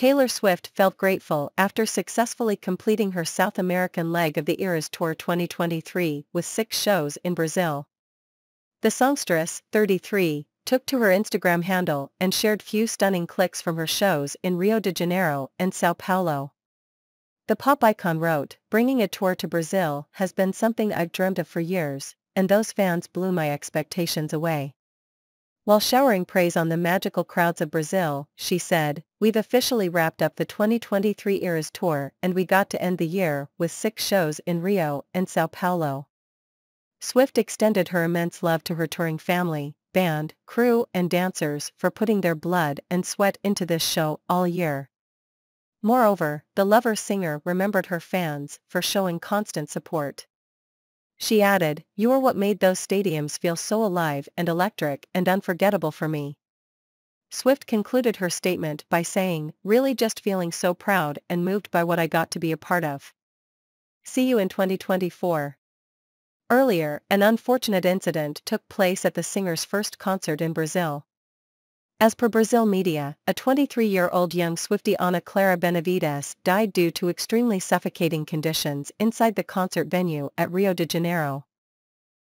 Taylor Swift felt grateful after successfully completing her South American leg of the Eras Tour 2023 with six shows in Brazil. The songstress, 33, took to her Instagram handle and shared few stunning clips from her shows in Rio de Janeiro and Sao Paulo. The pop icon wrote, bringing a tour to Brazil has been something I've dreamt of for years, and those fans blew my expectations away. While showering praise on the magical crowds of Brazil, she said, We've officially wrapped up the 2023 Eras Tour and we got to end the year with six shows in Rio and Sao Paulo. Swift extended her immense love to her touring family, band, crew and dancers for putting their blood and sweat into this show all year. Moreover, the Lover singer remembered her fans for showing constant support. She added, You are what made those stadiums feel so alive and electric and unforgettable for me. Swift concluded her statement by saying, Really just feeling so proud and moved by what I got to be a part of. See you in 2024. Earlier, an unfortunate incident took place at the singer's first concert in Brazil. As per Brazil media, a 23-year-old young Swiftie Ana Clara Benevides died due to extremely suffocating conditions inside the concert venue at Rio de Janeiro.